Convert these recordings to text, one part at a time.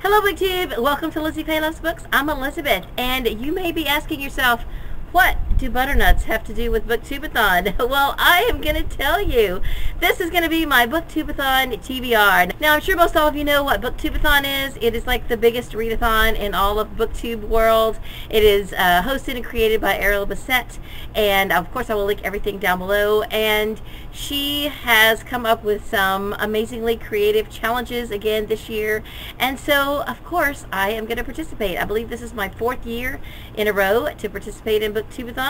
Hello BookTube! Welcome to Lizzie Faye Books. I'm Elizabeth, and you may be asking yourself, what do butternuts have to do with Booktubeathon? Well, I am going to tell you. This is going to be my Booktubeathon TBR. Now, I'm sure most all of you know what Booktubeathon is. It is like the biggest readathon in all of Booktube world. It is uh, hosted and created by Ariel Bissett, and of course I will link everything down below. And she has come up with some amazingly creative challenges again this year, and so of course I am going to participate. I believe this is my fourth year in a row to participate in Booktubeathon.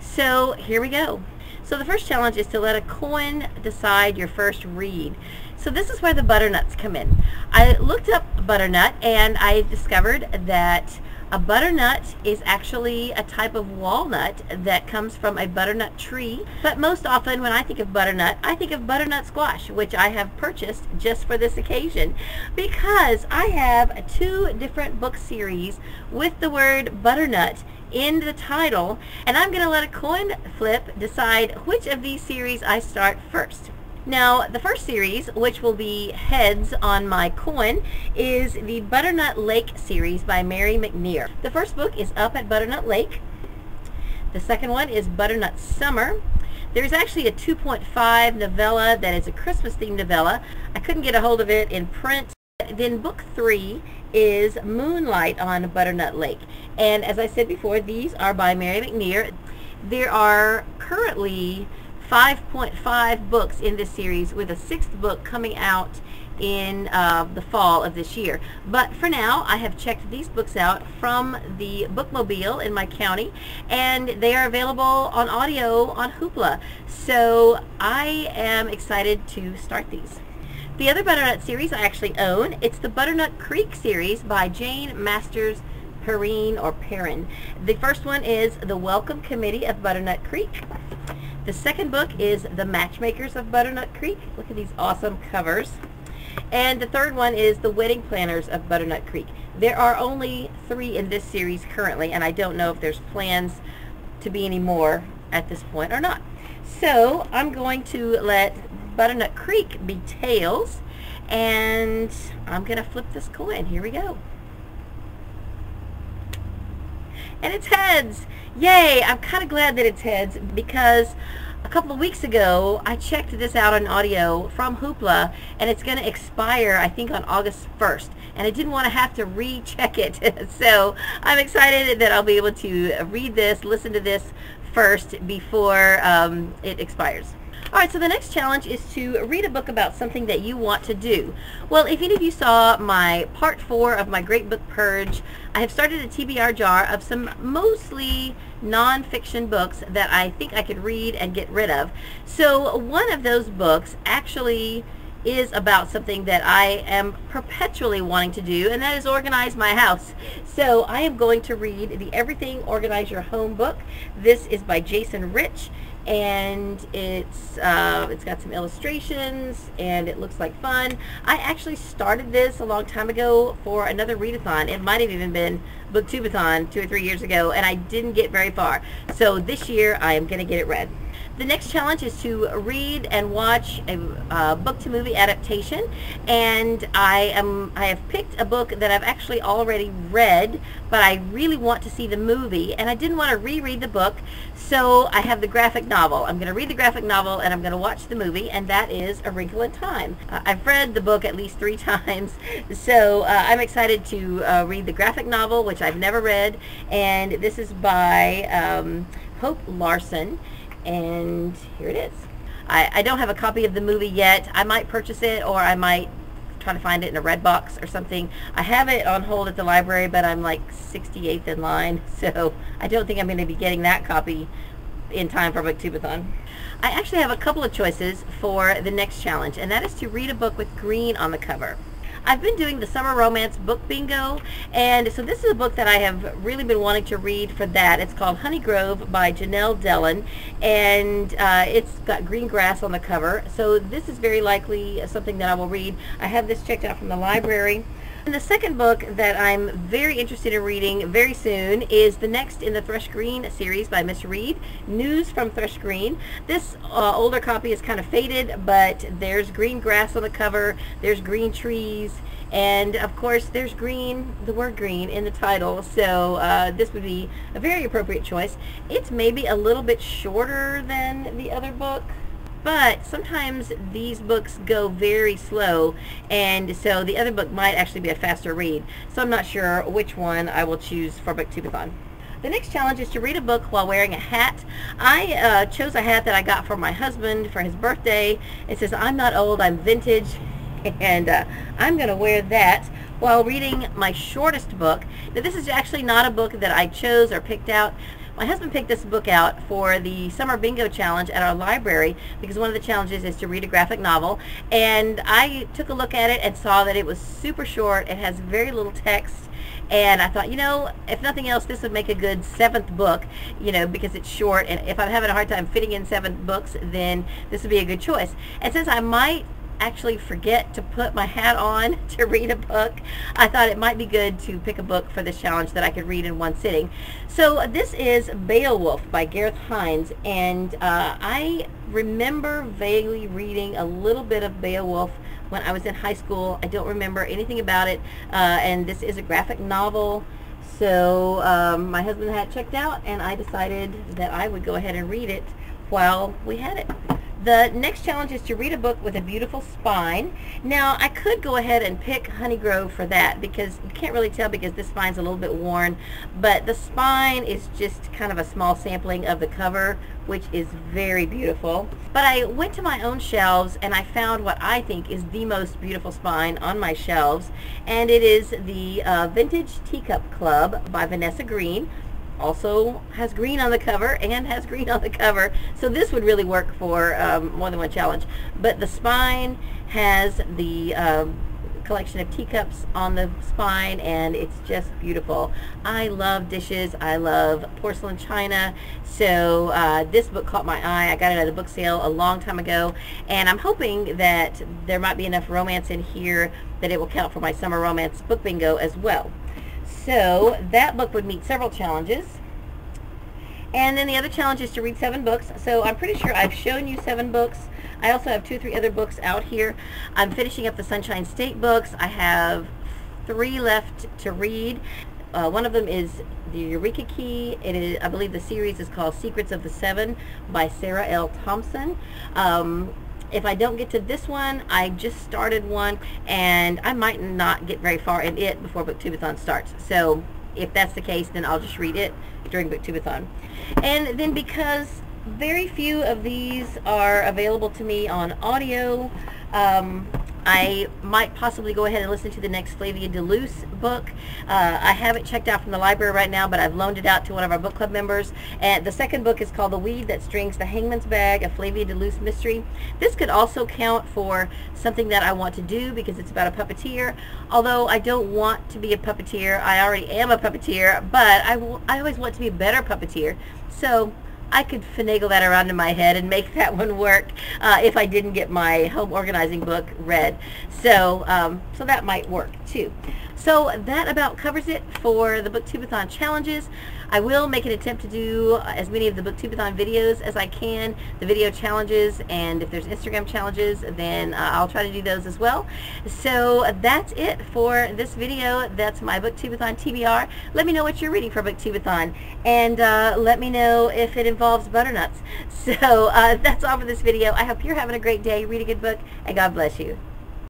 So here we go. So the first challenge is to let a coin decide your first read. So this is where the butternuts come in. I looked up butternut and I discovered that a butternut is actually a type of walnut that comes from a butternut tree. But most often when I think of butternut, I think of butternut squash, which I have purchased just for this occasion because I have two different book series with the word butternut in the title and I'm going to let a coin flip decide which of these series I start first. Now, the first series, which will be heads on my coin, is the Butternut Lake series by Mary McNear. The first book is up at Butternut Lake. The second one is Butternut Summer. There's actually a 2.5 novella that is a Christmas-themed novella. I couldn't get a hold of it in print. Then book three is Moonlight on Butternut Lake. And as I said before, these are by Mary McNear. There are currently 5.5 books in this series with a sixth book coming out in uh, the fall of this year. But for now, I have checked these books out from the Bookmobile in my county, and they are available on audio on Hoopla. So I am excited to start these. The other Butternut series I actually own. It's the Butternut Creek series by Jane Masters Perrine or Perrin. The first one is The Welcome Committee of Butternut Creek. The second book is The Matchmakers of Butternut Creek. Look at these awesome covers. And the third one is The Wedding Planners of Butternut Creek. There are only three in this series currently, and I don't know if there's plans to be any more at this point or not. So I'm going to let Butternut Creek be tails, and I'm going to flip this coin. Here we go. And it's heads. Yay! I'm kind of glad that it's heads because a couple of weeks ago I checked this out on audio from Hoopla and it's going to expire I think on August 1st and I didn't want to have to recheck it so I'm excited that I'll be able to read this, listen to this first before um, it expires. Alright, so the next challenge is to read a book about something that you want to do. Well, if any of you saw my part four of my Great Book Purge, I have started a TBR jar of some mostly nonfiction books that I think I could read and get rid of. So one of those books actually is about something that I am perpetually wanting to do, and that is organize my house. So I am going to read the Everything Organize Your Home book. This is by Jason Rich, and it's uh, it's got some illustrations and it looks like fun. I actually started this a long time ago for another readathon. It might have even been Booktubeathon two or three years ago and I didn't get very far. So this year I am going to get it read. The next challenge is to read and watch a uh, book to movie adaptation and I am I have picked a book that I've actually already read but I really want to see the movie and I didn't want to reread the book so I have the graphic novel. I'm going to read the graphic novel and I'm going to watch the movie and that is A Wrinkle in Time. Uh, I've read the book at least three times so uh, I'm excited to uh, read the graphic novel which I've never read and this is by um, Hope Larson and here it is. I, I don't have a copy of the movie yet. I might purchase it or I might try to find it in a Redbox or something. I have it on hold at the library, but I'm like 68th in line, so I don't think I'm going to be getting that copy in time for Booktubeathon. I actually have a couple of choices for the next challenge, and that is to read a book with green on the cover. I've been doing the summer romance book bingo and so this is a book that I have really been wanting to read for that. It's called Honey Grove by Genell Dellin and uh, it's got green grass on the cover so this is very likely something that I will read. I have this checked out from the library. And the second book that I'm very interested in reading very soon is the next in the Thrush Green series by Miss Read, News from Thrush Green. This uh, older copy is kind of faded, but there's green grass on the cover, there's green trees, and of course there's green, the word green, in the title, so uh, this would be a very appropriate choice. It's maybe a little bit shorter than the other book, but sometimes these books go very slow and so the other book might actually be a faster read so I'm not sure which one I will choose for Booktubeathon. The next challenge is to read a book while wearing a hat. I uh, chose a hat that I got for my husband for his birthday. It says I'm not old, I'm vintage and uh, I'm going to wear that while reading my shortest book. Now this is actually not a book that I chose or picked out. My husband picked this book out for the Summer Bingo Challenge at our library because one of the challenges is to read a graphic novel. And I took a look at it and saw that it was super short. It has very little text. And I thought, you know, if nothing else, this would make a good seventh book, you know, because it's short. And if I'm having a hard time fitting in seven books, then this would be a good choice. And since I might actually forget to put my hat on to read a book, I thought it might be good to pick a book for this challenge that I could read in one sitting. So this is Beowulf by Gareth Hinds, and uh, I remember vaguely reading a little bit of Beowulf when I was in high school. I don't remember anything about it, uh, and this is a graphic novel. So um, my husband had checked out, and I decided that I would go ahead and read it while we had it. The next challenge is to read a book with a beautiful spine. Now, I could go ahead and pick Honeygrove for that because you can't really tell because this spine's a little bit worn, but the spine is just kind of a small sampling of the cover, which is very beautiful. But I went to my own shelves and I found what I think is the most beautiful spine on my shelves, and it is the uh, Vintage Teacup Club by Vanessa Greene also has green on the cover and has green on the cover. So this would really work for um, more than one challenge. But the spine has the um, collection of teacups on the spine and it's just beautiful. I love dishes. I love porcelain china. So uh, this book caught my eye. I got it at a book sale a long time ago and I'm hoping that there might be enough romance in here that it will count for my summer romance book bingo as well. So that book would meet several challenges. And then the other challenge is to read seven books. So I'm pretty sure I've shown you seven books. I also have two or three other books out here. I'm finishing up the Sunshine State books. I have three left to read. Uh, one of them is the Eureka Key. It is, I believe the series is called Secrets of the Seven by Sarah L. Thomson. Um, if I don't get to this one, I just started one, and I might not get very far in it before Booktubeathon starts. So if that's the case, then I'll just read it during Booktubeathon. And then because very few of these are available to me on audio, um, I might possibly go ahead and listen to the next Flavia de Luce book. Uh, I have it checked out from the library right now, but I've loaned it out to one of our book club members. And the second book is called The Weed That Strings the Hangman's Bag, a Flavia de Luce mystery. This could also count for something that I want to do because it's about a puppeteer. Although I don't want to be a puppeteer, I already am a puppeteer, but I, I always want to be a better puppeteer. So I could finagle that around in my head and make that one work uh, if I didn't get my home organizing book read. So, um, so that might work too. So that about covers it for the Booktubeathon challenges. I will make an attempt to do as many of the Booktubeathon videos as I can, the video challenges, and if there's Instagram challenges, then uh, I'll try to do those as well. So that's it for this video. That's my Booktubeathon TBR. Let me know what you're reading for Booktubeathon, and uh, let me know if it involves butternuts. So uh, that's all for this video. I hope you're having a great day. Read a good book, and God bless you.